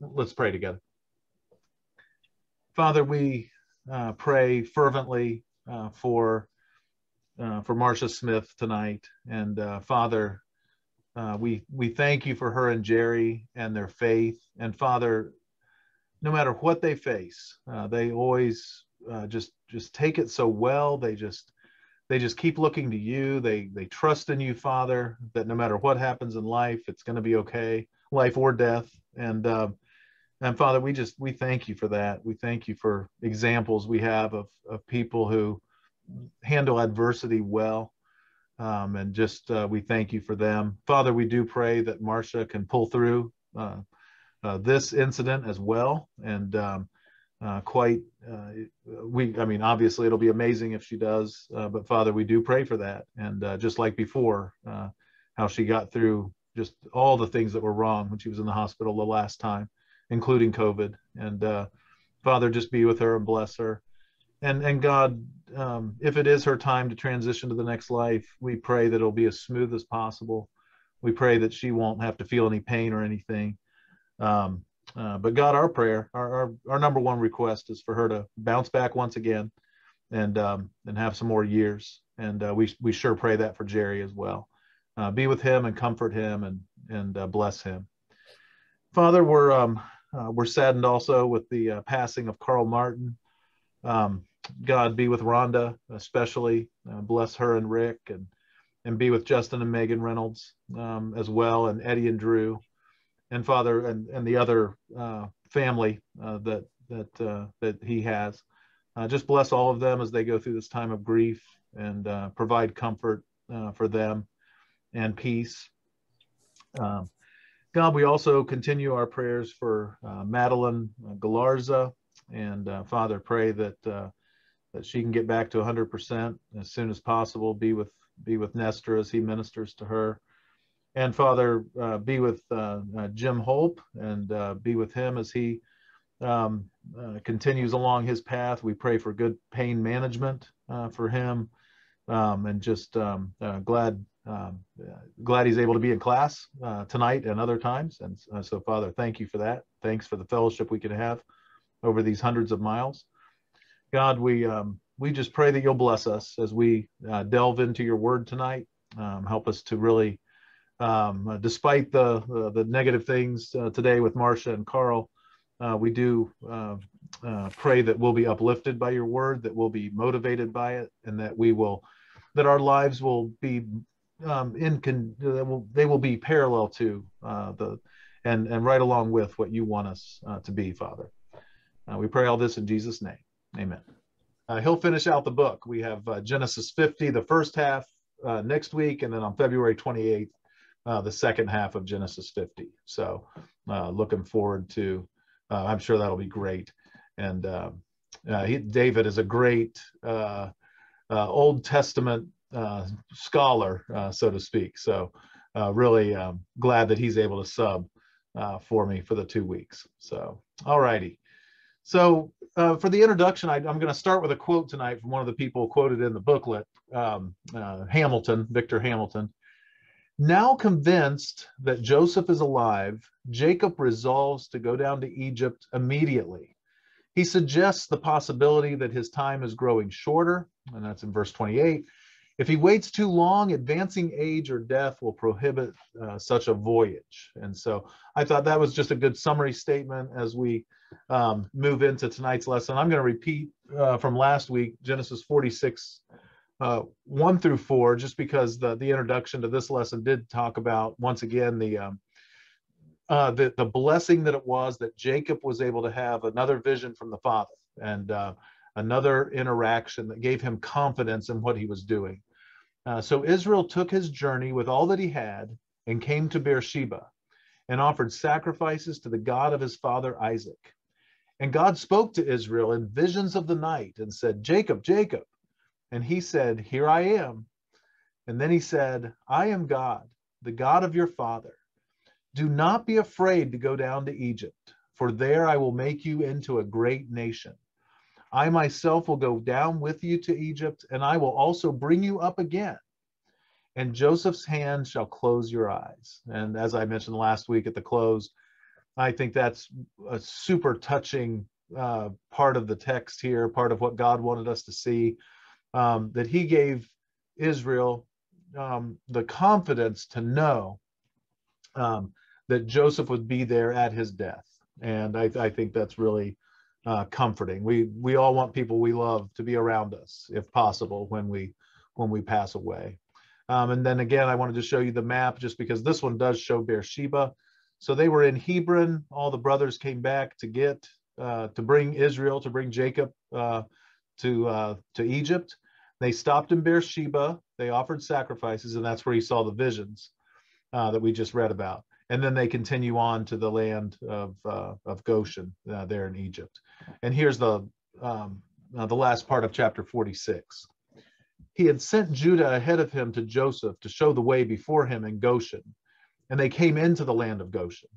let's pray together. Father, we uh, pray fervently uh, for uh, for Marcia Smith tonight, and uh, Father, uh, we we thank you for her and Jerry and their faith, and Father, no matter what they face, uh, they always just just take it so well. They just they just keep looking to you. They they trust in you, Father, that no matter what happens in life, it's going to be okay, life or death, and and Father, we just we thank you for that. We thank you for examples we have of of people who handle adversity well, um, and just uh, we thank you for them. Father, we do pray that Marcia can pull through uh, uh, this incident as well, and um, uh, quite uh, we. I mean, obviously, it'll be amazing if she does. Uh, but Father, we do pray for that, and just like before, how she got through just all the things that were wrong when she was in the hospital the last time including COVID. And uh, Father, just be with her and bless her. And and God, um, if it is her time to transition to the next life, we pray that it'll be as smooth as possible. We pray that she won't have to feel any pain or anything. Um, uh, but God, our prayer, our, our, our number one request is for her to bounce back once again, and um, and have some more years. And uh, we we sure pray that for Jerry as well. Uh, be with him and comfort him and and uh, bless him. Father, we're um, uh, we're saddened also with the uh, passing of Carl Martin. Um, God be with Rhonda, especially uh, bless her and Rick, and and be with Justin and Megan Reynolds um, as well, and Eddie and Drew, and Father and and the other uh, family uh, that that uh, that he has. just bless all of them as they go through this time of grief, and provide comfort for them and peace. Um, God, we also continue our prayers for uh, Madeline uh, Galarza, and uh, Father, pray that uh, that she can get back to 100% as soon as possible. Be with be with Nestor as he ministers to her, and Father, uh, be with uh, Jim Hope and be with him as he um, continues along his path. We pray for good pain management for him, um, and just um, glad um, glad he's able to be in class uh, tonight and other times. And uh, so, Father, thank you for that. Thanks for the fellowship we can have over these hundreds of miles. God, we um, we just pray that you'll bless us as we uh, delve into your word tonight. Um, help us to really, um, uh, despite the, the, the negative things uh, today with Marcia and Carl, uh, we do pray that we'll be uplifted by your word, that we'll be motivated by it, and that we will that our lives will be um, in con- they will they will be parallel to uh, the and and right along with what you want us uh, to be, Father. Uh, we pray all this in Jesus' name, Amen. Uh, he'll finish out the book. We have uh, Genesis 50, the first half uh, next week, and then on February 28th, the second half of Genesis 50. So, looking forward to. I'm sure that'll be great. And um, he, David is a great Old Testament uh, scholar, uh, so to speak. So uh, really um, glad that he's able to sub uh, for me for the two weeks. So, all righty. So uh, for the introduction, I, am going to start with a quote tonight from one of the people quoted in the booklet, um, uh, Hamilton, Victor Hamilton. Now convinced that Joseph is alive, Jacob resolves to go down to Egypt immediately. He suggests the possibility that his time is growing shorter, and that's in verse 28, if he waits too long, advancing age or death will prohibit uh, such a voyage. And so I thought that was just a good summary statement as we um, move into tonight's lesson. I'm going to repeat uh, from last week, Genesis 46, uh, 1 through 4, just because the, the introduction to this lesson did talk about, once again, the, um, uh, the, the blessing that it was that Jacob was able to have another vision from the Father. And uh, another interaction that gave him confidence in what he was doing. Uh, so Israel took his journey with all that he had and came to Beersheba and offered sacrifices to the God of his father Isaac. And God spoke to Israel in visions of the night and said, Jacob, Jacob. And he said, Here I am. And then he said, I am God, the God of your father. Do not be afraid to go down to Egypt, for there I will make you into a great nation. I myself will go down with you to Egypt, and I will also bring you up again. And Joseph's hand shall close your eyes. And as I mentioned last week at the close, I think that's a super touching uh, part of the text here, part of what God wanted us to see, um, that He gave Israel um, the confidence to know um, that Joseph would be there at his death, and I, I think that's really uh, comforting. We we all want people we love to be around us, if possible, when we when we pass away. Um, and then again, I wanted to show you the map just because this one does show Beersheba. So they were in Hebron. All the brothers came back to get uh, to bring Israel, to bring Jacob uh, to uh, to Egypt. They stopped in Beersheba. They offered sacrifices, and that's where he saw the visions uh, that we just read about. And then they continue on to the land of uh, of Goshen uh, there in Egypt. And here's the um, the last part of chapter 46. He had sent Judah ahead of him to Joseph to show the way before him in Goshen, and they came into the land of Goshen.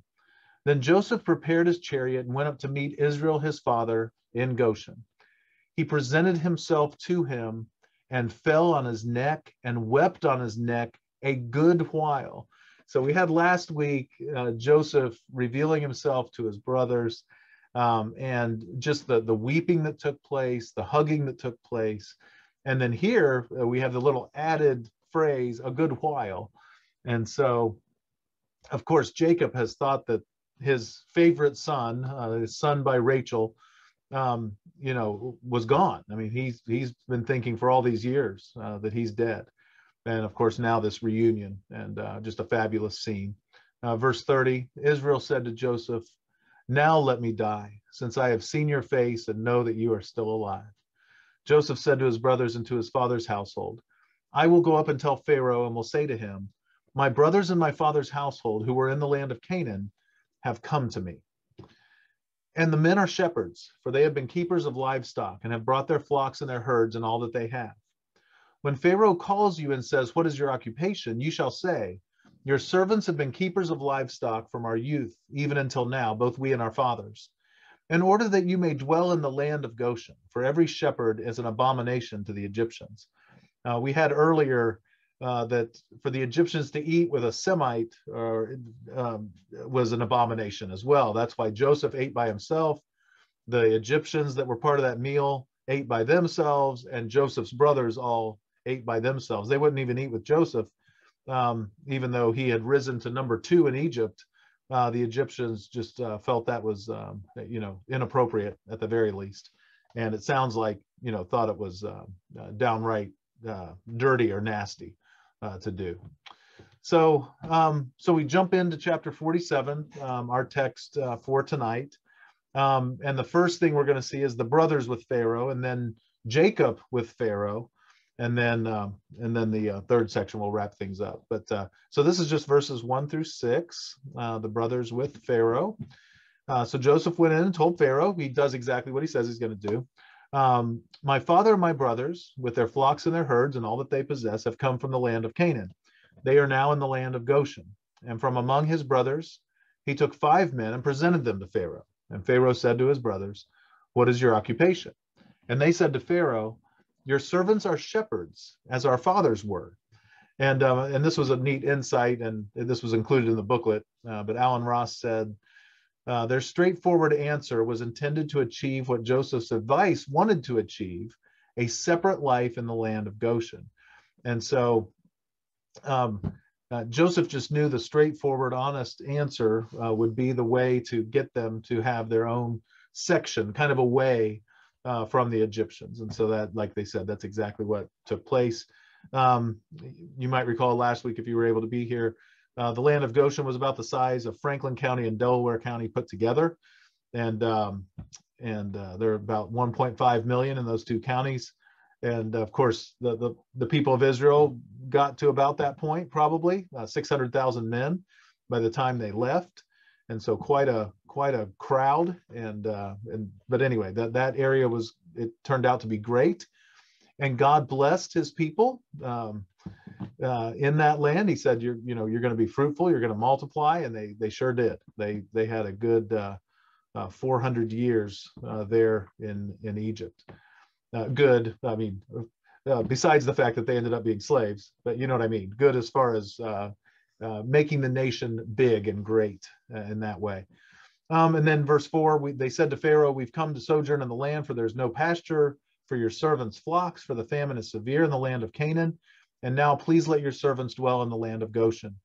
Then Joseph prepared his chariot and went up to meet Israel his father in Goshen. He presented himself to him and fell on his neck and wept on his neck a good while. So we had last week uh, Joseph revealing himself to his brothers um, and just the, the weeping that took place, the hugging that took place. And then here uh, we have the little added phrase, a good while. And so, of course, Jacob has thought that his favorite son, uh, his son by Rachel, um, you know, was gone. I mean, he's he's been thinking for all these years uh, that he's dead, and of course now this reunion and uh, just a fabulous scene. Uh, verse 30: Israel said to Joseph, "Now let me die, since I have seen your face and know that you are still alive." Joseph said to his brothers and to his father's household, I will go up and tell Pharaoh and will say to him, My brothers and my father's household who were in the land of Canaan have come to me. And the men are shepherds, for they have been keepers of livestock and have brought their flocks and their herds and all that they have. When Pharaoh calls you and says, What is your occupation? you shall say, Your servants have been keepers of livestock from our youth, even until now, both we and our fathers in order that you may dwell in the land of Goshen, for every shepherd is an abomination to the Egyptians. Uh, we had earlier uh, that for the Egyptians to eat with a Semite or, um, was an abomination as well. That's why Joseph ate by himself. The Egyptians that were part of that meal ate by themselves, and Joseph's brothers all ate by themselves. They wouldn't even eat with Joseph, um, even though he had risen to number two in Egypt uh, the Egyptians just uh, felt that was, um, you know, inappropriate at the very least. And it sounds like, you know, thought it was uh, uh downright uh, dirty or nasty uh, to do. So, um, so we jump into chapter 47, um, our text for tonight. Um, and the first thing we're going to see is the brothers with Pharaoh, and then Jacob with Pharaoh and then um, and then the uh, third section will wrap things up. But uh, so this is just verses one through six. Uh, the brothers with Pharaoh. Uh, so Joseph went in and told Pharaoh. He does exactly what he says he's going to do. Um, my father and my brothers, with their flocks and their herds and all that they possess, have come from the land of Canaan. They are now in the land of Goshen. And from among his brothers, he took five men and presented them to Pharaoh. And Pharaoh said to his brothers, What is your occupation? And they said to Pharaoh, your servants are shepherds, as our fathers were. And, uh, and this was a neat insight, and this was included in the booklet. Uh, but Allen Ross said, uh, their straightforward answer was intended to achieve what Joseph's advice wanted to achieve a separate life in the land of Goshen. And so um, uh, Joseph just knew the straightforward, honest answer uh, would be the way to get them to have their own section, kind of a way uh, from the Egyptians. And so that, like they said, that's exactly what took place. Um, you might recall last week, if you were able to be here, uh, the land of Goshen was about the size of Franklin County and Delaware County put together. And, um, and uh, there are about 1.5 million in those two counties. And of course, the, the, the people of Israel got to about that point, probably uh, 600,000 men by the time they left and so quite a quite a crowd and uh, and but anyway that that area was it turned out to be great. And god blessed his people um, uh, in that land. He said you're you know you're going to be fruitful you're going to multiply and they they sure did. They they had a good uh, uh 400 years uh, there in in egypt. Uh, good i mean besides the fact that they ended up being slaves but you know what i mean. Good as far as making the nation big and great in that way. Um, and then verse four, we, they said to Pharaoh, We've come to sojourn in the land, for there's no pasture for your servants' flocks, for the famine is severe in the land of Canaan. And now please let your servants dwell in the land of Goshen.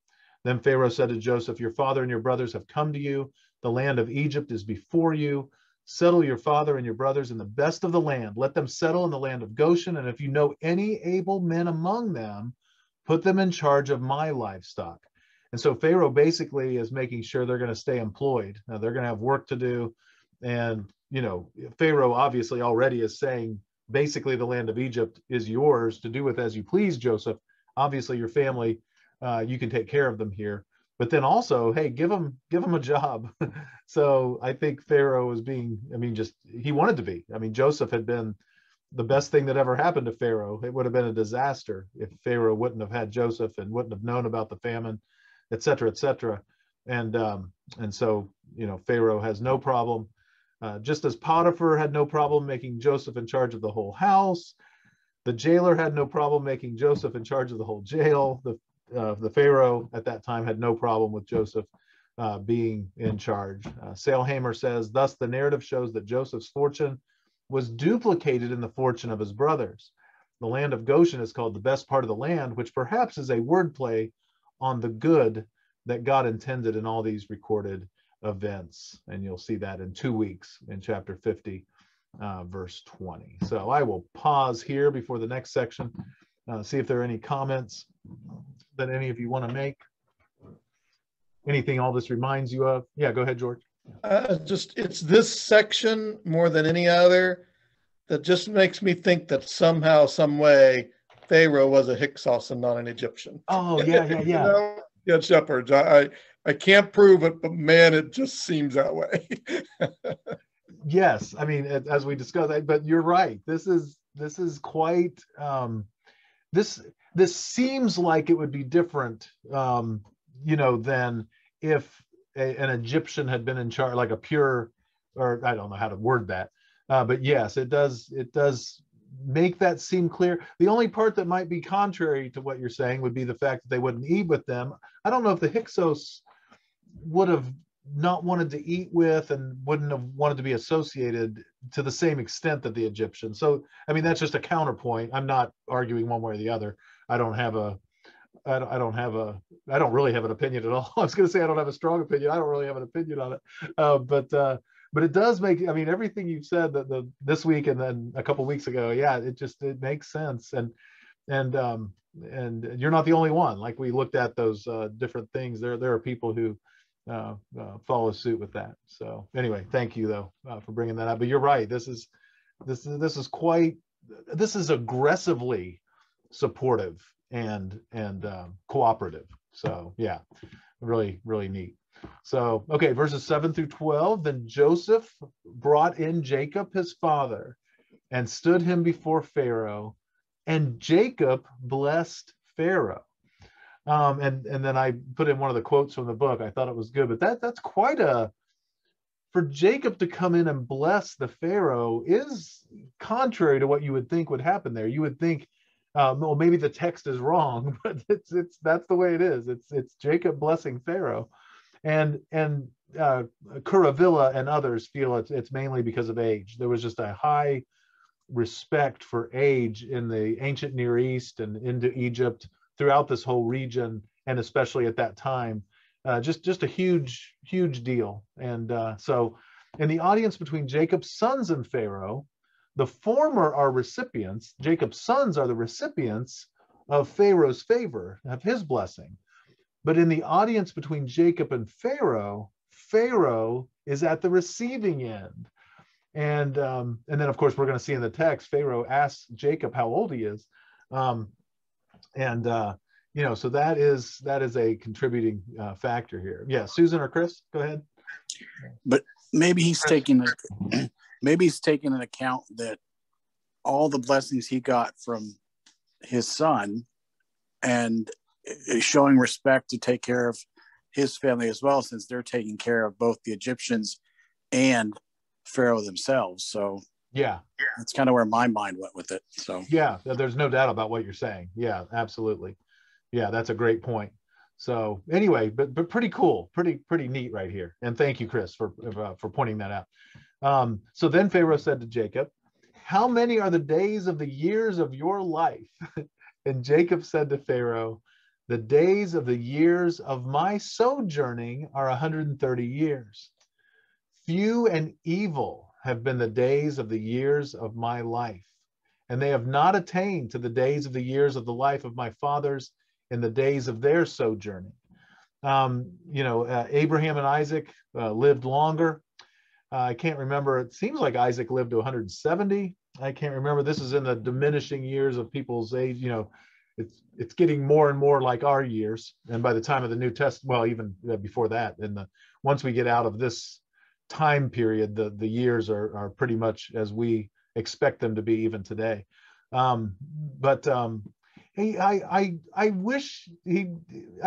Then Pharaoh said to Joseph, Your father and your brothers have come to you. The land of Egypt is before you. Settle your father and your brothers in the best of the land. Let them settle in the land of Goshen. And if you know any able men among them, put them in charge of my livestock. And so Pharaoh basically is making sure they're going to stay employed. Now they're going to have work to do. And, you know, Pharaoh obviously already is saying basically the land of Egypt is yours to do with as you please, Joseph. Obviously, your family, uh, you can take care of them here. But then also, hey, give them give them a job. so I think Pharaoh was being, I mean, just he wanted to be. I mean, Joseph had been the best thing that ever happened to Pharaoh. It would have been a disaster if Pharaoh wouldn't have had Joseph and wouldn't have known about the famine et cetera, et cetera. And, um, and so, you know, Pharaoh has no problem, uh, just as Potiphar had no problem making Joseph in charge of the whole house, the jailer had no problem making Joseph in charge of the whole jail. The, uh, the Pharaoh at that time had no problem with Joseph uh, being in charge. Uh, Sailhamer says, thus the narrative shows that Joseph's fortune was duplicated in the fortune of his brothers. The land of Goshen is called the best part of the land, which perhaps is a wordplay on the good that God intended in all these recorded events. And you'll see that in two weeks in chapter 50, uh, verse 20. So I will pause here before the next section, uh, see if there are any comments that any of you want to make. Anything all this reminds you of? Yeah, go ahead, George. Uh, just it's this section more than any other that just makes me think that somehow, some way, Pharaoh was a Hyksos and not an Egyptian. Oh yeah, yeah, yeah. you know? Yeah, shepherds. I, I I can't prove it, but man, it just seems that way. yes, I mean, as we discussed, but you're right. This is this is quite um, this this seems like it would be different, um, you know, than if a, an Egyptian had been in charge, like a pure, or I don't know how to word that, uh, but yes, it does it does make that seem clear. The only part that might be contrary to what you're saying would be the fact that they wouldn't eat with them. I don't know if the Hyksos would have not wanted to eat with and wouldn't have wanted to be associated to the same extent that the Egyptians. So, I mean, that's just a counterpoint. I'm not arguing one way or the other. I don't have a, I don't, I don't have a, I don't really have an opinion at all. I was going to say I don't have a strong opinion. I don't really have an opinion on it. Uh, but, uh, but it does make i mean everything you've said that the this week and then a couple weeks ago yeah it just it makes sense. And and um and you're not the only one. Like we looked at those uh, different things. There there are people who uh, uh, follow suit with that. So anyway thank you though uh, for bringing that up. But you're right. This is this is this is quite this is aggressively supportive and and um, cooperative. So yeah really really neat so, okay, verses 7 through 12. Then Joseph brought in Jacob his father and stood him before Pharaoh, and Jacob blessed Pharaoh. Um, and and then I put in one of the quotes from the book. I thought it was good, but that that's quite a for Jacob to come in and bless the Pharaoh is contrary to what you would think would happen there. You would think, um, well, maybe the text is wrong, but it's it's that's the way it is. It's it's Jacob blessing Pharaoh and and uh, Kuruvilla and others feel it's it's mainly because of age. There was just a high respect for age in the ancient Near East and into Egypt throughout this whole region, and especially at that time, uh, just just a huge huge deal. And uh, so, in the audience between Jacob's sons and Pharaoh, the former are recipients. Jacob's sons are the recipients of Pharaoh's favor, of his blessing. But in the audience between Jacob and Pharaoh, Pharaoh is at the receiving end. And um, and then of course we're going to see in the text Pharaoh asks Jacob how old he is, um, and uh, you know so that is that is a contributing uh, factor here. Yeah, Susan or Chris, go ahead. But maybe he's taking a, maybe he's taking an account that all the blessings he got from his son and showing respect to take care of his family as well, since they're taking care of both the Egyptians and Pharaoh themselves. So yeah, that's kind of where my mind went with it. So yeah, there's no doubt about what you're saying. Yeah, absolutely. Yeah, that's a great point. So anyway, but but pretty cool, pretty pretty neat right here. And thank you, Chris, for uh, for pointing that out. Um, so then Pharaoh said to Jacob, "How many are the days of the years of your life?" and Jacob said to Pharaoh, "The days of the years of my sojourning are 130 years. Few and evil have been the days of the years of my life, and they have not attained to the days of the years of the life of my fathers." in the days of their sojourning. Um, you know, uh, Abraham and Isaac uh, lived longer. Uh, I can't remember. It seems like Isaac lived to 170. I can't remember. This is in the diminishing years of people's age. You know, it's it's getting more and more like our years. And by the time of the New Testament, well, even before that, and the once we get out of this time period, the the years are are pretty much as we expect them to be even today. Um, but um, he I I I wish he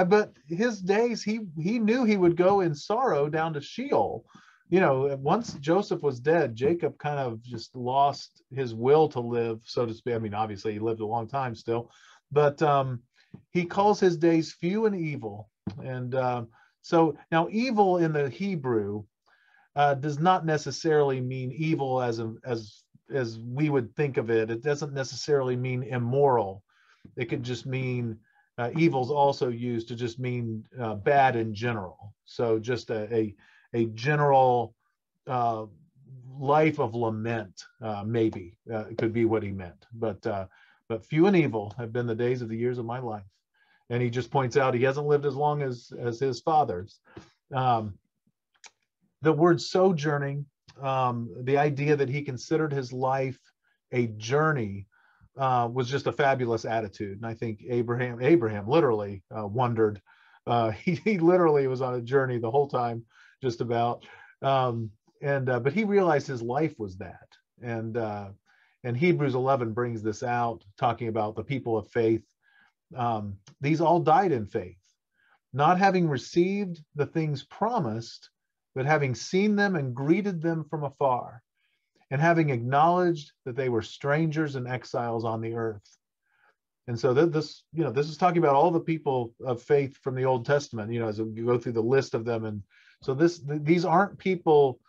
but his days he he knew he would go in sorrow down to Sheol. You know, once Joseph was dead, Jacob kind of just lost his will to live, so to speak. I mean, obviously he lived a long time still, but um, he calls his days few and evil. And uh, so now, evil in the Hebrew uh, does not necessarily mean evil as a, as as we would think of it. It doesn't necessarily mean immoral it could just mean uh, evil's also used to just mean uh, bad in general. So just a a, a general uh, life of lament, uh, maybe uh, could be what he meant. But uh, but few and evil have been the days of the years of my life. And he just points out he hasn't lived as long as as his fathers. Um, the word sojourning, um, the idea that he considered his life a journey uh, was just a fabulous attitude. And I think Abraham, Abraham literally uh, wondered. Uh, he, he literally was on a journey the whole time, just about. Um, and uh, but he realized his life was that. And uh, and Hebrews 11 brings this out, talking about the people of faith. Um, these all died in faith, not having received the things promised, but having seen them and greeted them from afar and having acknowledged that they were strangers and exiles on the earth. And so this, you know, this is talking about all the people of faith from the Old Testament, you know, as you go through the list of them. And so this, these aren't people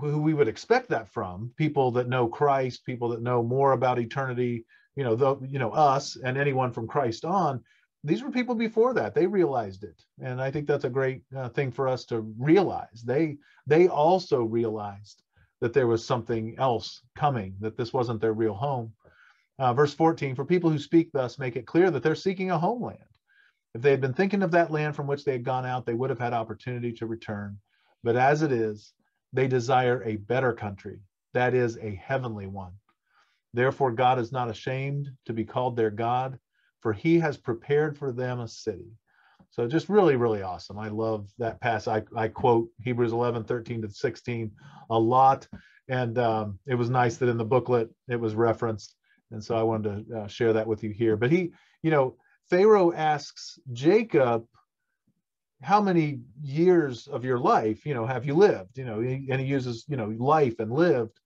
who we would expect that from, people that know Christ, people that know more about eternity, you know, the, you know, us and anyone from Christ on. These were people before that. They realized it. And I think that's a great uh, thing for us to realize. They, they also realized that there was something else coming, that this wasn't their real home. Uh, verse 14 For people who speak thus make it clear that they're seeking a homeland. If they had been thinking of that land from which they had gone out, they would have had opportunity to return. But as it is, they desire a better country, that is, a heavenly one. Therefore, God is not ashamed to be called their God, for he has prepared for them a city. So just really, really awesome. I love that pass. I, I quote Hebrews 11, 13 to 16 a lot. And um, it was nice that in the booklet it was referenced. And so I wanted to uh, share that with you here. But he, you know, Pharaoh asks Jacob, how many years of your life, you know, have you lived? You know, and he uses, you know, life and lived.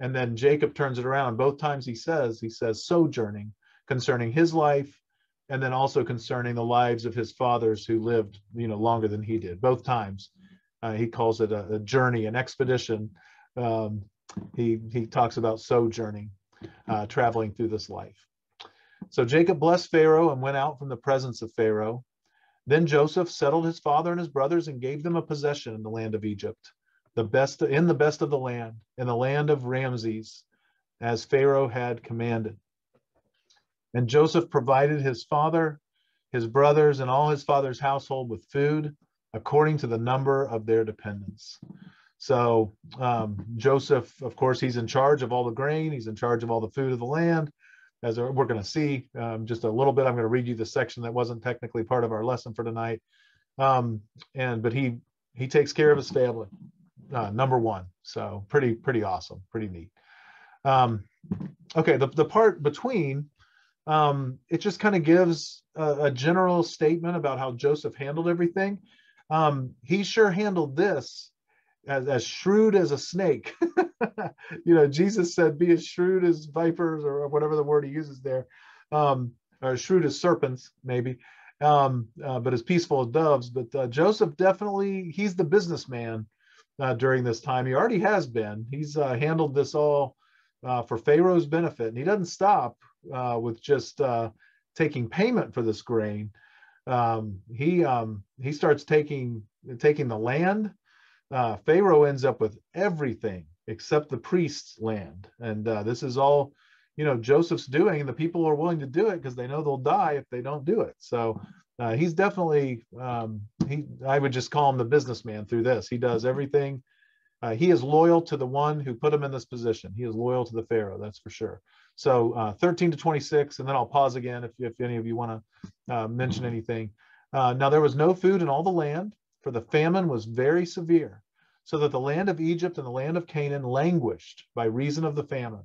And then Jacob turns it around. Both times he says, he says sojourning concerning his life and then also concerning the lives of his fathers who lived, you know, longer than he did. Both times, uh, he calls it a, a journey, an expedition. Um, he he talks about sojourning, uh, traveling through this life. So Jacob blessed Pharaoh and went out from the presence of Pharaoh. Then Joseph settled his father and his brothers and gave them a possession in the land of Egypt, the best in the best of the land, in the land of Ramses, as Pharaoh had commanded. And Joseph provided his father, his brothers, and all his father's household with food according to the number of their dependents. So um, Joseph, of course, he's in charge of all the grain. He's in charge of all the food of the land. As we're going to see um, just a little bit, I'm going to read you the section that wasn't technically part of our lesson for tonight. Um, and but he he takes care of his family, uh, number one. So pretty pretty awesome, pretty neat. Um, okay, the the part between um, it just kind of gives a, a, general statement about how Joseph handled everything. Um, he sure handled this as, as shrewd as a snake. you know, Jesus said, be as shrewd as vipers or whatever the word he uses there, um, or shrewd as serpents, maybe. um, uh, but as peaceful as doves. But uh, Joseph definitely, he's the businessman uh, during this time. He already has been. He's uh, handled this all uh, for Pharaoh's benefit. And he doesn't stop uh, with just taking payment for this grain. Um, he um, he starts taking taking the land. Pharaoh ends up with everything except the priest's land. And this is all you know Joseph's doing, and the people are willing to do it because they know they'll die if they don't do it. So uh, he's definitely um, he. I would just call him the businessman through this. He does everything. Uh, he is loyal to the one who put him in this position. He is loyal to the Pharaoh, that's for sure. So uh, 13 to 26, and then I'll pause again if, if any of you want to uh, mention anything. Uh, now there was no food in all the land, for the famine was very severe, so that the land of Egypt and the land of Canaan languished by reason of the famine.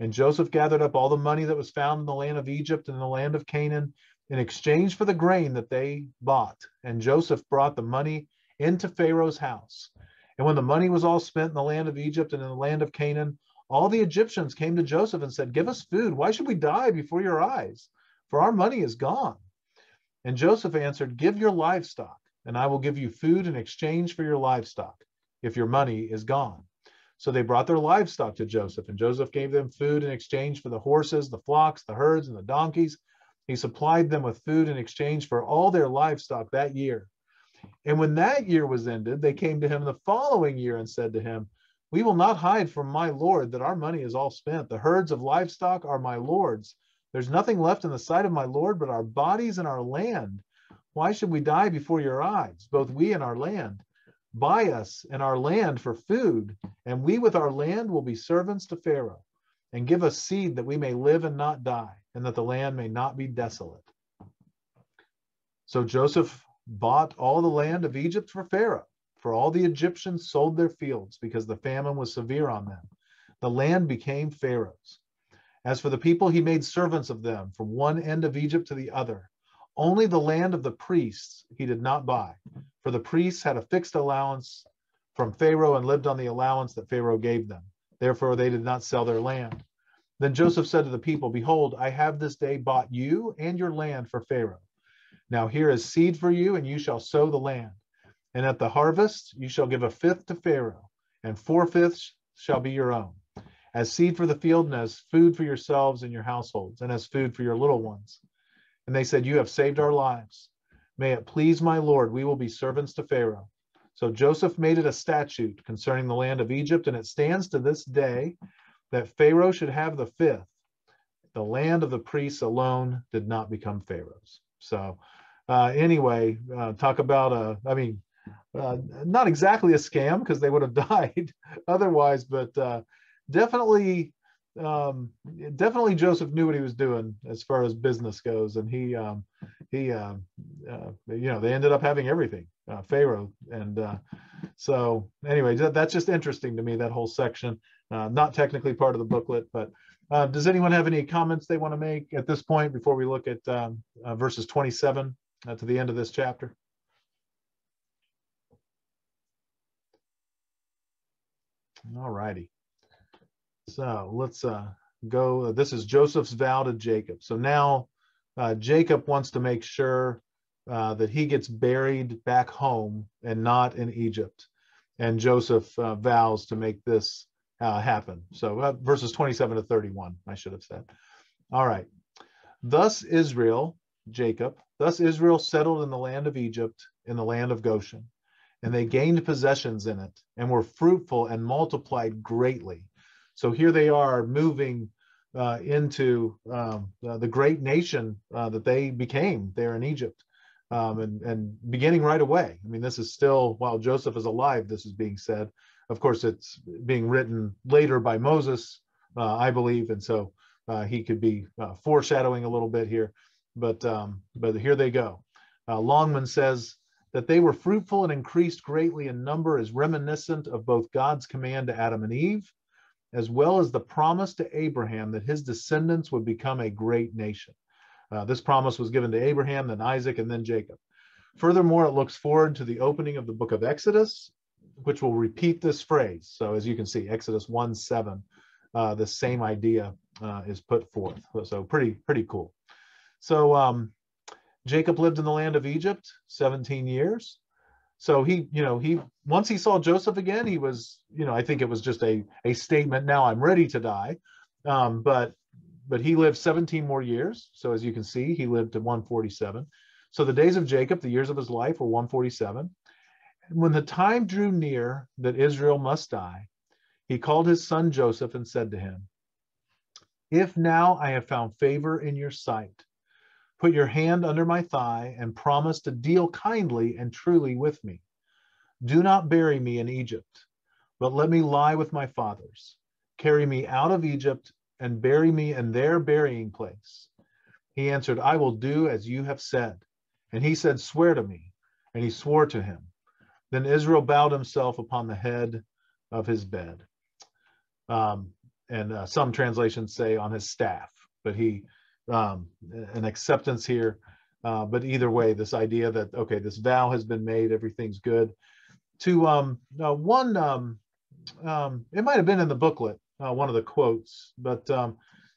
And Joseph gathered up all the money that was found in the land of Egypt and in the land of Canaan in exchange for the grain that they bought. And Joseph brought the money into Pharaoh's house. And when the money was all spent in the land of Egypt and in the land of Canaan, all the Egyptians came to Joseph and said, Give us food. Why should we die before your eyes? For our money is gone. And Joseph answered, Give your livestock, and I will give you food in exchange for your livestock, if your money is gone. So they brought their livestock to Joseph, and Joseph gave them food in exchange for the horses, the flocks, the herds, and the donkeys. He supplied them with food in exchange for all their livestock that year. And when that year was ended, they came to him the following year and said to him, We will not hide from my Lord that our money is all spent. The herds of livestock are my Lord's. There's nothing left in the sight of my Lord but our bodies and our land. Why should we die before your eyes, both we and our land? Buy us and our land for food, and we with our land will be servants to Pharaoh. And give us seed that we may live and not die, and that the land may not be desolate. So Joseph bought all the land of Egypt for Pharaoh, for all the Egyptians sold their fields because the famine was severe on them. The land became Pharaoh's. As for the people, he made servants of them from one end of Egypt to the other. Only the land of the priests he did not buy, for the priests had a fixed allowance from Pharaoh and lived on the allowance that Pharaoh gave them. Therefore, they did not sell their land. Then Joseph said to the people, Behold, I have this day bought you and your land for Pharaoh. Now here is seed for you, and you shall sow the land. And at the harvest, you shall give a fifth to Pharaoh, and four fifths shall be your own, as seed for the field, and as food for yourselves and your households, and as food for your little ones. And they said, You have saved our lives. May it please my Lord, we will be servants to Pharaoh. So Joseph made it a statute concerning the land of Egypt, and it stands to this day that Pharaoh should have the fifth. The land of the priests alone did not become Pharaoh's. So, uh, anyway, uh, talk about a, I mean, uh, not exactly a scam because they would have died otherwise, but uh, definitely um, definitely Joseph knew what he was doing as far as business goes, and he um, he uh, uh, you know they ended up having everything uh, Pharaoh, and uh, so anyway, that, that's just interesting to me that whole section. Uh, not technically part of the booklet, but uh, does anyone have any comments they want to make at this point before we look at um, verses 27 to the end of this chapter? All righty. So let's uh, go. This is Joseph's vow to Jacob. So now uh, Jacob wants to make sure uh, that he gets buried back home and not in Egypt. And Joseph uh, vows to make this uh, happen. So uh, verses 27 to 31, I should have said. All right. Thus Israel, Jacob, thus Israel settled in the land of Egypt, in the land of Goshen. And they gained possessions in it and were fruitful and multiplied greatly. So here they are moving uh, into um, uh, the great nation uh, that they became there in Egypt. Um, and, and beginning right away. I mean, this is still, while Joseph is alive, this is being said. Of course, it's being written later by Moses, uh, I believe, and so uh, he could be uh, foreshadowing a little bit here. But, um, but here they go. Longman says, that they were fruitful and increased greatly in number is reminiscent of both God's command to Adam and Eve as well as the promise to Abraham that his descendants would become a great nation. Uh, this promise was given to Abraham, then Isaac, and then Jacob. Furthermore, it looks forward to the opening of the book of Exodus, which will repeat this phrase. So, as you can see, Exodus 1 7, uh, the same idea uh, is put forth. So, pretty, pretty cool. So, um, Jacob lived in the land of Egypt 17 years. So he, you know, he once he saw Joseph again, he was, you know, I think it was just a a statement. Now I'm ready to die, um, but but he lived 17 more years. So as you can see, he lived to 147. So the days of Jacob, the years of his life, were 147. When the time drew near that Israel must die, he called his son Joseph and said to him, If now I have found favor in your sight, put your hand under my thigh and promise to deal kindly and truly with me. Do not bury me in Egypt, but let me lie with my fathers. Carry me out of Egypt and bury me in their burying place. He answered, I will do as you have said. And he said, Swear to me. And he swore to him. Then Israel bowed himself upon the head of his bed. Um, and uh, some translations say on his staff, but he, um, an acceptance here. Uh, but either way, this idea that, okay, this vow has been made, everything's good. To um, uh, one, um, um, it might have been in the booklet, uh, one of the quotes, but um,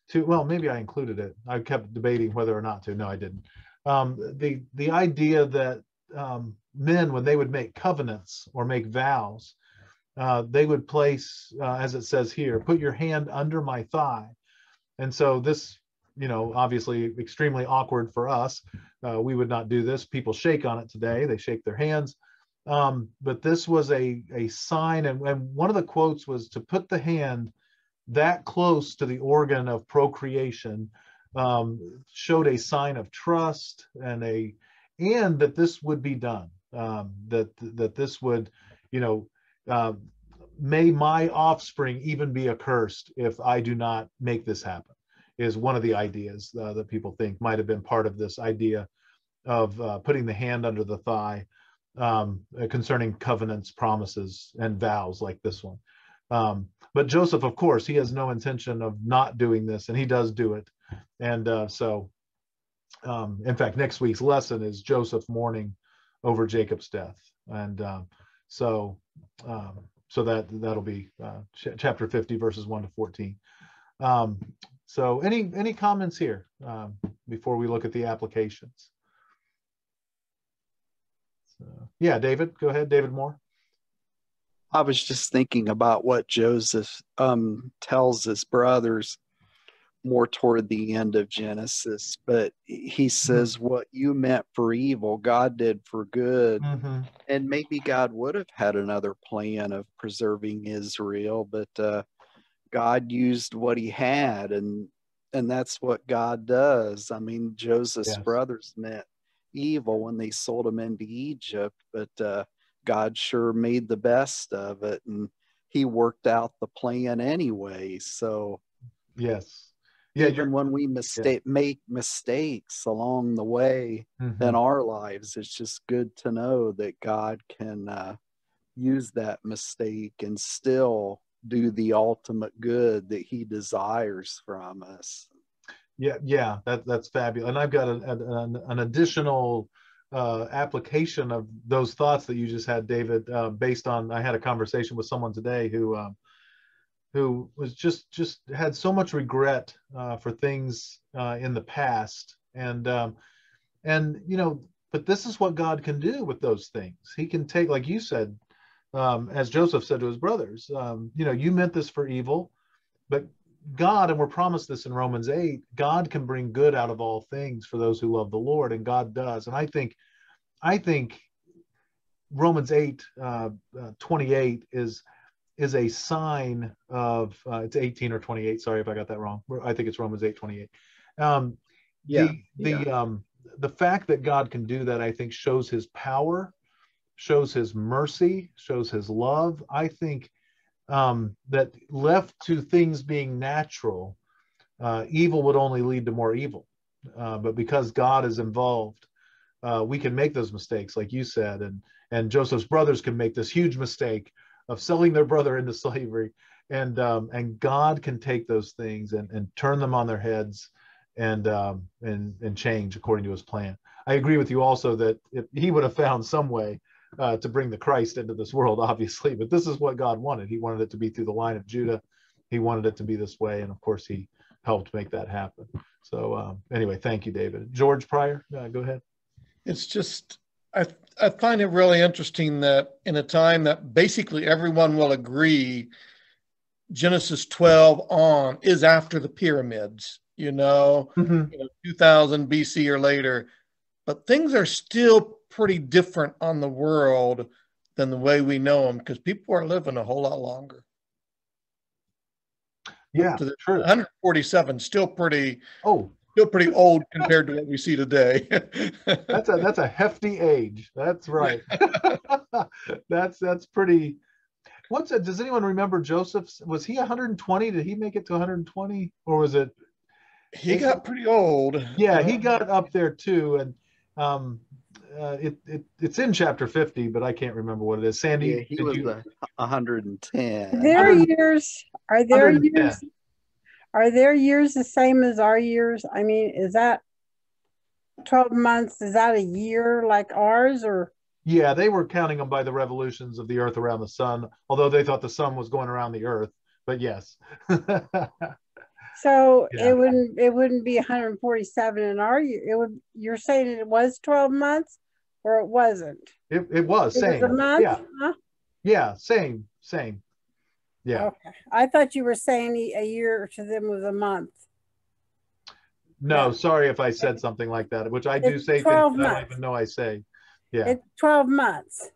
to well, maybe I included it. I kept debating whether or not to. No, I didn't. Um, the the idea that um, men, when they would make covenants or make vows, uh, they would place, uh, as it says here, put your hand under my thigh, and so this, you know, obviously extremely awkward for us. Uh, we would not do this. People shake on it today. They shake their hands. Um, but this was a, a sign, and, and one of the quotes was to put the hand that close to the organ of procreation um, showed a sign of trust and a and that this would be done um, that that this would you know uh, may my offspring even be accursed if i do not make this happen is one of the ideas uh, that people think might have been part of this idea of uh, putting the hand under the thigh um, concerning covenants promises and vows like this one um, but Joseph, of course, he has no intention of not doing this, and he does do it. And uh, so, um, in fact, next week's lesson is Joseph mourning over Jacob's death, and um, so um, so that that'll be uh, ch chapter 50, verses one to 14. So, any any comments here um, before we look at the applications? So, yeah, David, go ahead, David Moore. I was just thinking about what Joseph um, tells his brothers more toward the end of Genesis, but he says, mm-hmm. What you meant for evil, God did for good. Mm-hmm. And maybe God would have had another plan of preserving Israel, but uh, God used what he had, and and that's what God does. I mean, Joseph's yes. brothers meant evil when they sold him into Egypt, but uh, God sure made the best of it and he worked out the plan anyway. So yes. Yeah, even when we mistake yeah. make mistakes along the way mm-hmm. in our lives, it's just good to know that God can uh, use that mistake and still do the ultimate good that He desires from us. Yeah, yeah, that that's fabulous. And I've got an, an, an additional uh, application of those thoughts that you just had, David, uh, based on I had a conversation with someone today who um, who was just just had so much regret uh, for things uh, in the past, and um, and you know, but this is what God can do with those things. He can take, like you said, um, as Joseph said to his brothers, um, you know, you meant this for evil, but God, and we're promised this in Romans 8, God can bring good out of all things for those who love the Lord, and God does. And I think, I think Romans 8, uh, uh, 28 is is a sign of uh, it's 18 or 28. Sorry if I got that wrong. I think it's Romans 8, 28. Um, yeah. The, the yeah. um the fact that God can do that, I think, shows his power, shows his mercy, shows his love. I think um, that left to things being natural, uh, evil would only lead to more evil. Uh, but because God is involved, uh, we can make those mistakes, like you said, and and Joseph's brothers can make this huge mistake of selling their brother into slavery, and um, and God can take those things and, and turn them on their heads, and um, and and change according to His plan. I agree with you also that if He would have found some way uh, to bring the Christ into this world, obviously. But this is what God wanted. He wanted it to be through the line of Judah. He wanted it to be this way, and of course, He helped make that happen. So um, anyway, thank you, David. George Pryor, uh, go ahead. it's just I I find it really interesting that in a time that basically everyone will agree Genesis 12 on is after the pyramids, you know, Mhm. you know 2000 BC or later, but things are still pretty different on the world than the way we know them because people are living a whole lot longer. Yeah, To the- true. 147 still pretty Oh, still pretty old compared to what we see today. that's a that's a hefty age. That's right. that's that's pretty. What's it? Does anyone remember Joseph's? Was he 120? Did he make it to 120, or was it? he got pretty old. Yeah, he Uh, got up there too, and um, uh, it, it it's in chapter 50, but I can't remember what it is. Sandy, Yeah, he did was you? a 110. Their 100 years, are their years, are their years the same as our years? I mean, is that 12 months? Is that a year like ours or? Yeah, they were counting them by the revolutions of the Earth around the sun, although they thought the sun was going around the Earth. But yes, So Yeah. it wouldn't, it wouldn't be 147 in our year. It would, you're saying it was 12 months or it wasn't? it, it was It was same. a month? Yeah, Huh? yeah, same, same. Yeah. Okay. I thought you were saying a year to them was a month. No, Yeah. sorry if I said something like that, which I do It's say things 12 that I don't even know I say. Yeah. It's 12 months.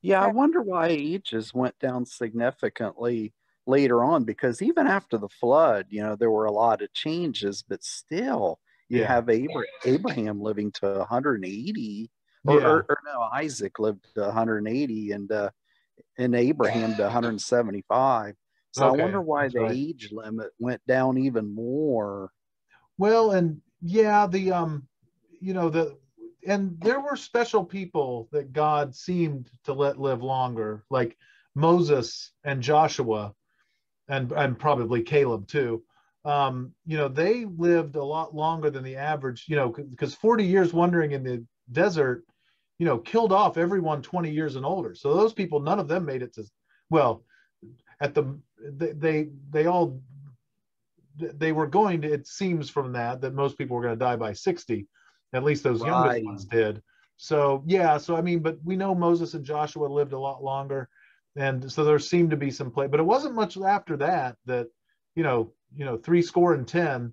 Yeah, I wonder why ages went down significantly later on because even after the flood, you know, there were a lot of changes, but still, you Yeah. have Abra- Abraham living to 180, or, Yeah. or, or no, Isaac lived to 180, and uh, and Abraham to 175. So Okay, I wonder why that's the right. age limit went down even more. Well, and yeah, the um, you know, the and there were special people that God seemed to let live longer, like Moses and Joshua, and and probably Caleb too. Um, you know, they lived a lot longer than the average. You know, because 40 years wandering in the desert, you know, killed off everyone 20 years and older. So those people, none of them made it to. Well, at the they they, they all they were going to it seems from that that most people were going to die by 60 at least those youngest ones did so yeah so i mean but we know moses and joshua lived a lot longer and so there seemed to be some play but it wasn't much after that that you know you know three score and ten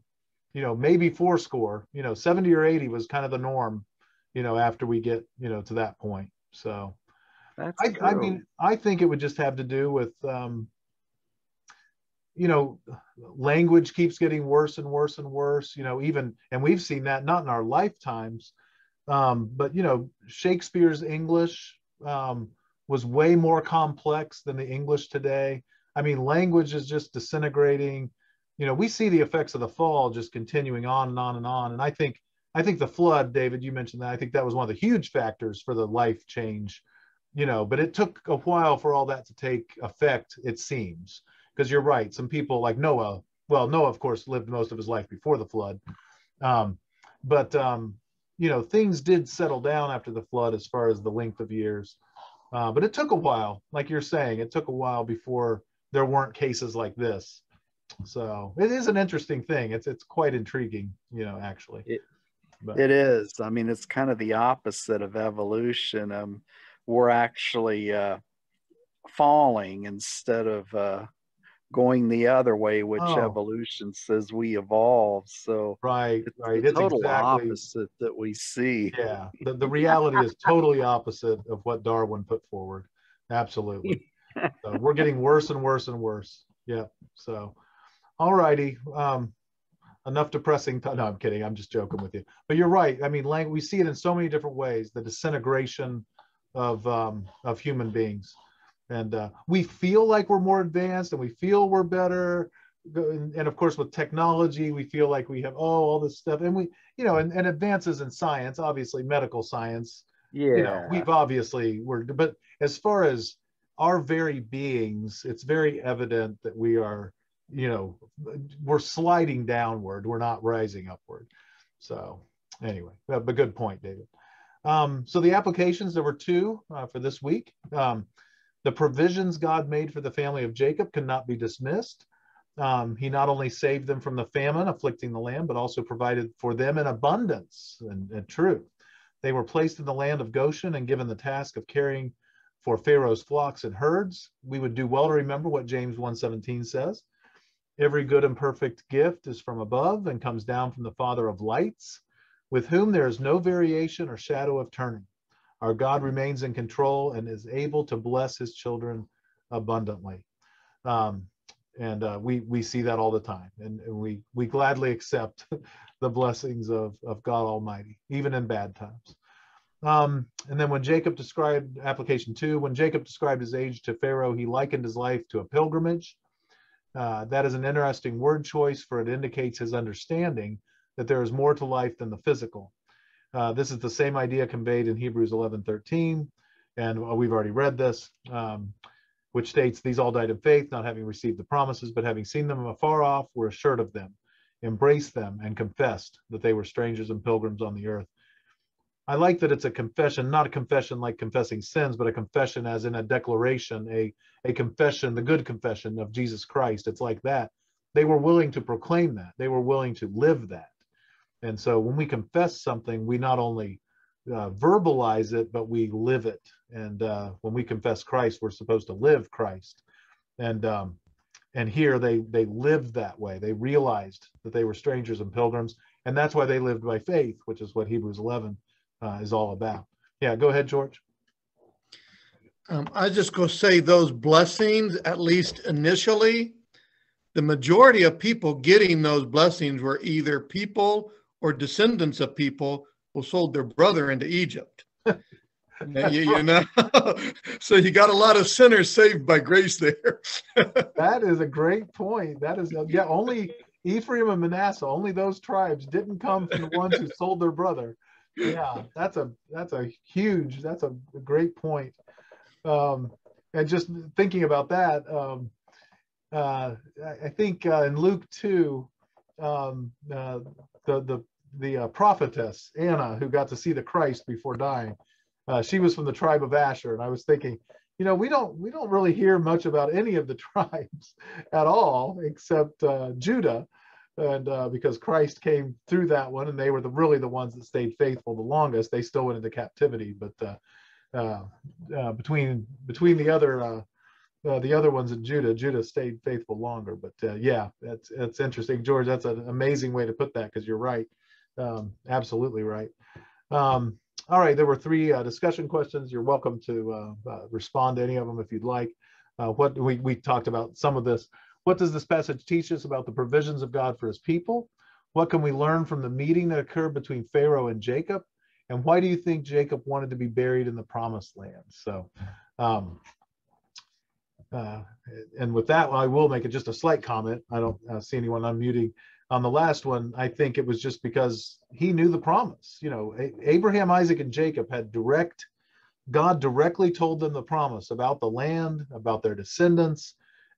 you know maybe four score you know 70 or 80 was kind of the norm you know after we get you know to that point so That's I, I mean, I think it would just have to do with, um, you know, language keeps getting worse and worse and worse. You know, even, and we've seen that not in our lifetimes, um, but you know, Shakespeare's English um, was way more complex than the English today. I mean, language is just disintegrating. You know, we see the effects of the fall just continuing on and on and on. And I think, I think the flood, David, you mentioned that. I think that was one of the huge factors for the life change you know but it took a while for all that to take effect it seems because you're right some people like noah well noah of course lived most of his life before the flood um, but um, you know things did settle down after the flood as far as the length of years uh, but it took a while like you're saying it took a while before there weren't cases like this so it is an interesting thing it's it's quite intriguing you know actually It- It is. I mean, it's kind of the opposite of evolution. Um, we're actually uh, falling instead of uh, going the other way, which Oh. evolution says we evolve. So right it's right the it's total exactly opposite that we see. yeah the, the reality is totally opposite of what darwin put forward absolutely so we're getting worse and worse and worse yeah so all righty. Um enough depressing t- no i'm kidding. I'm just joking with you. But you're right. I mean lang- we see it in so many different ways the disintegration of um of human beings. And uh, we feel like we're more advanced and we feel we're better. And, and of course with technology we feel like we have oh all this stuff. And we you know and, and advances in science obviously medical science. Yeah. you know we've obviously we're but as far as our very beings it's very evident that we are you know we're sliding downward we're not rising upward. So anyway but but good point david. Um, so the applications there were two uh, for this week. Um, the provisions god made for the family of jacob cannot be dismissed. Um, he not only saved them from the famine afflicting the land but also provided for them in abundance and, and truth. They were placed in the land of Goshen and given the task of caring for Pharaoh's flocks and herds. We would do well to remember what James 1:17 says. Every good and perfect gift is from above and comes down from the Father of lights, with whom there is no variation or shadow of turning. Our God remains in control and is able to bless his children abundantly. Um, and uh, we we see that all the time, and, and we we gladly accept the blessings of of God Almighty, even in bad times. Um, and then when Jacob described application two, when Jacob described his age to Pharaoh, he likened his life to a pilgrimage. Uh, that is an interesting word choice, for it indicates his understanding that there is more to life than the physical. Uh, this is the same idea conveyed in Hebrews 11:13, and uh, we've already read this. Um, which states these all died in faith, not having received the promises, but having seen them afar off, were assured of them, embraced them, and confessed that they were strangers and pilgrims on the earth. I like that it's a confession, not a confession like confessing sins, but a confession as in a declaration, a, a confession, the good confession of Jesus Christ. It's like that. They were willing to proclaim that, they were willing to live that. And so when we confess something, we not only uh, verbalize it, but we live it. And uh, when we confess Christ, we're supposed to live Christ. And um, and here they they lived that way. They realized that they were strangers and pilgrims, and that's why they lived by faith, which is what Hebrews 11 uh, is all about. Yeah, go ahead, George. Um, I just go say those blessings, at least initially, the majority of people getting those blessings were either people or descendants of people who sold their brother into Egypt. you, you know, so you got a lot of sinners saved by grace there. that is a great point. That is, yeah, only Ephraim and Manasseh, only those tribes didn't come from the ones who sold their brother. Yeah, that's a that's a huge, that's a great point. Um, and just thinking about that, um, uh, I think uh, in Luke two, um, uh, the the the uh, prophetess Anna, who got to see the Christ before dying, uh, she was from the tribe of Asher, and I was thinking, you know, we don't we don't really hear much about any of the tribes at all except uh, Judah, and uh, because Christ came through that one, and they were the really the ones that stayed faithful the longest. They still went into captivity, but uh, uh, uh, between between the other uh, the other ones in Judah, Judah stayed faithful longer. But uh, yeah, that's that's interesting, George. That's an amazing way to put that because you're right, um, absolutely right. Um, all right, there were three uh, discussion questions. You're welcome to uh, uh, respond to any of them if you'd like. Uh, what we, we talked about some of this. What does this passage teach us about the provisions of God for his people? What can we learn from the meeting that occurred between Pharaoh and Jacob? And why do you think Jacob wanted to be buried in the promised land? So, um, uh, and with that, I will make it just a slight comment. I don't uh, see anyone unmuting on the last one, I think it was just because he knew the promise. You know, Abraham, Isaac, and Jacob had direct, God directly told them the promise about the land, about their descendants.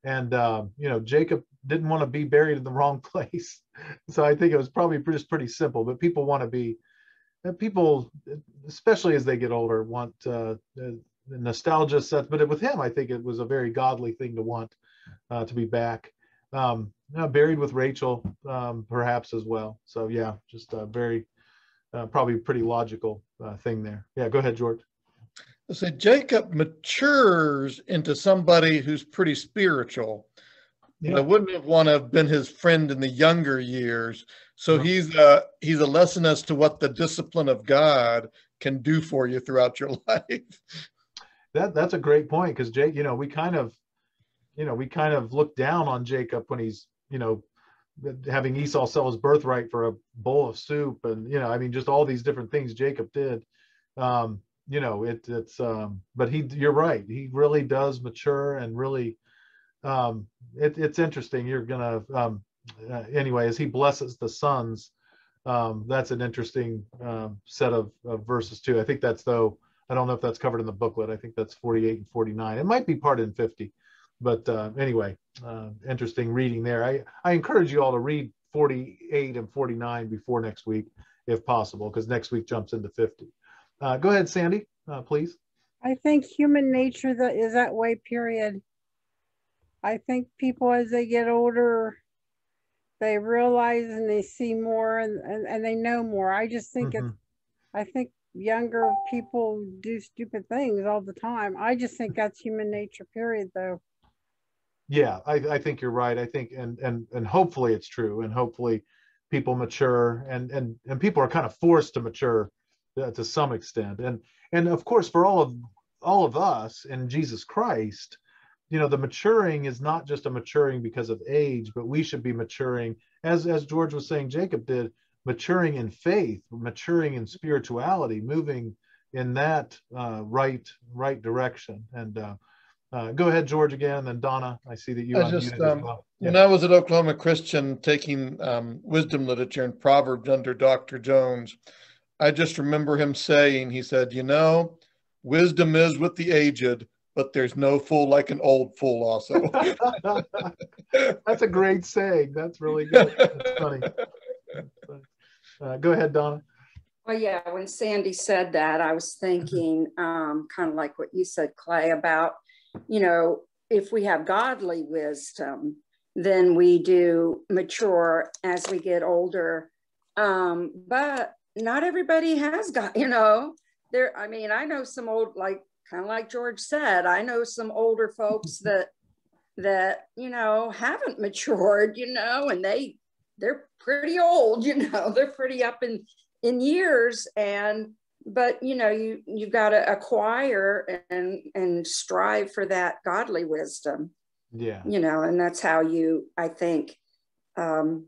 And, uh, you know, Jacob didn't want to be buried in the wrong place. so I think it was probably just pretty simple, but people want to be, uh, people, especially as they get older, want uh, nostalgia sets. But with him, I think it was a very godly thing to want uh, to be back um, uh, buried with Rachel, um, perhaps as well. So yeah, just a very, uh, probably pretty logical uh, thing there. Yeah, go ahead, George. So Jacob matures into somebody who's pretty spiritual. Yeah. I wouldn't have want to have been his friend in the younger years. So he's a he's a lesson as to what the discipline of God can do for you throughout your life. That that's a great point because Jake, you know, we kind of you know, we kind of look down on Jacob when he's, you know, having Esau sell his birthright for a bowl of soup, and you know, I mean, just all these different things Jacob did. Um, you know, it, it's, um, but he, you're right, he really does mature and really, um, it, it's interesting. You're gonna, um, uh, anyway, as he blesses the sons, um, that's an interesting um, set of, of verses too. I think that's though. I don't know if that's covered in the booklet. I think that's 48 and 49. It might be part in 50 but uh, anyway, uh, interesting reading there. I, I encourage you all to read 48 and 49 before next week, if possible, because next week jumps into 50. Uh, go ahead, Sandy, uh, please. I think human nature that is that way, period. I think people as they get older, they realize and they see more and, and, and they know more. I just think mm-hmm. it, I think younger people do stupid things all the time. I just think that's human nature, period, though. Yeah, I, I think you're right. I think, and and and hopefully it's true, and hopefully people mature, and and and people are kind of forced to mature uh, to some extent, and and of course for all of all of us in Jesus Christ, you know, the maturing is not just a maturing because of age, but we should be maturing as as George was saying, Jacob did maturing in faith, maturing in spirituality, moving in that uh, right right direction. And uh, uh, go ahead, George, again. And then Donna, I see that you. I just um, well. yeah. when I was at Oklahoma Christian taking um, wisdom literature and Proverbs under Dr. Jones, I just remember him saying, he said, "You know, wisdom is with the aged." But there's no fool like an old fool, also. That's a great saying. That's really good. That's funny. Uh, go ahead, Donna. Well, yeah, when Sandy said that, I was thinking um, kind of like what you said, Clay, about, you know, if we have godly wisdom, then we do mature as we get older. Um, but not everybody has got, you know, there, I mean, I know some old, like, kind of like George said, I know some older folks that, that, you know, haven't matured, you know, and they, they're pretty old, you know, they're pretty up in in years. And but you know you you got to acquire and and strive for that godly wisdom. Yeah. You know and that's how you i think um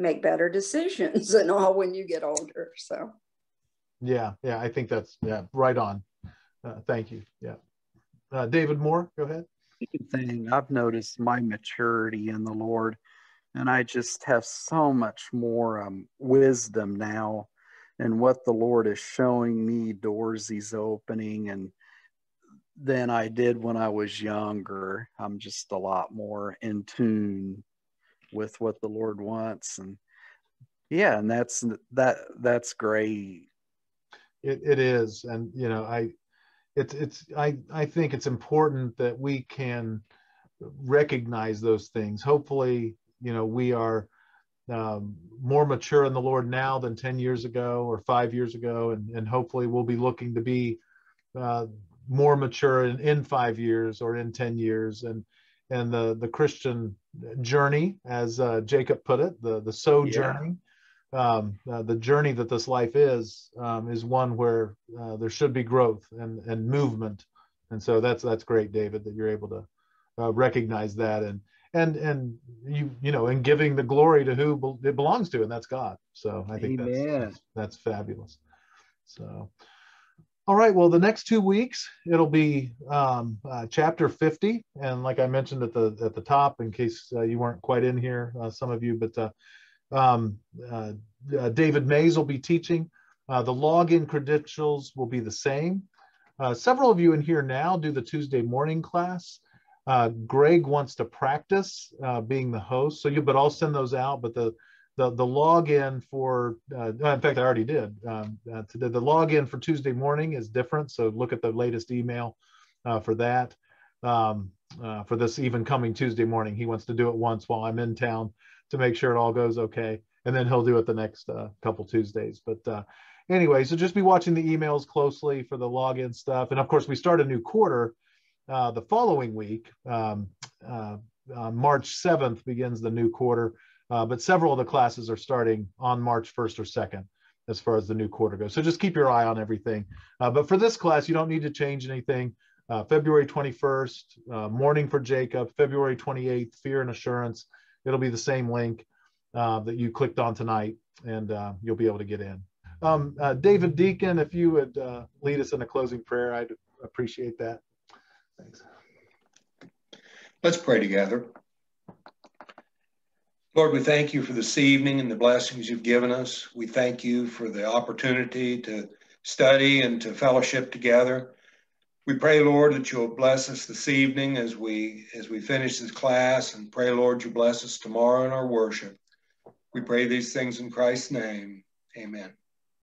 make better decisions and all when you get older so. Yeah yeah i think that's yeah right on. Uh, thank you yeah. Uh, david moore go ahead. Thing. I've noticed my maturity in the lord and I just have so much more um, wisdom now and what the Lord is showing me, doors He's opening, and than I did when I was younger. I'm just a lot more in tune with what the Lord wants, and yeah, and that's that that's great. It, it is, and you know, I it's it's I I think it's important that we can recognize those things. Hopefully, you know we are um, more mature in the Lord now than 10 years ago or five years ago, and, and hopefully we'll be looking to be uh, more mature in, in five years or in 10 years. And and the the Christian journey, as uh, Jacob put it, the the sow yeah. journey, um, uh, the journey that this life is, um, is one where uh, there should be growth and and movement. And so that's that's great, David, that you're able to uh, recognize that and and and you you know and giving the glory to who it belongs to and that's god so i think that's, that's, that's fabulous so all right well the next two weeks it'll be um, uh, chapter 50 and like i mentioned at the at the top in case uh, you weren't quite in here uh, some of you but uh, um, uh, uh, david mays will be teaching the login credentials will be the same several of you in here now do the tuesday morning class Greg wants to practice being the host, so you. But I'll send those out. But the the the login for uh, in fact I already did. Um, uh, the, the login for Tuesday morning is different, so look at the latest email uh, for that. Um, uh, for this even coming Tuesday morning, he wants to do it once while I'm in town to make sure it all goes okay, and then he'll do it the next couple Tuesdays. But anyway, so just be watching the emails closely for the login stuff, and of course we start a new quarter. Uh, the following week, um, uh, uh, March 7th begins the new quarter, uh, but several of the classes are starting on March 1st or 2nd as far as the new quarter goes. So just keep your eye on everything. Uh, but for this class, you don't need to change anything. February 21st, mourning for Jacob, February 28th, fear and assurance. It'll be the same link that you clicked on tonight and you'll be able to get in. Um, David Deacon, if you would lead us in a closing prayer, I'd appreciate that. Thanks. Let's pray together. Lord, we thank you for this evening and the blessings you've given us. We thank you for the opportunity to study and to fellowship together. We pray, Lord, that you'll bless us this evening as we as we finish this class, and pray, Lord, you bless us tomorrow in our worship. We pray these things in Christ's name. Amen.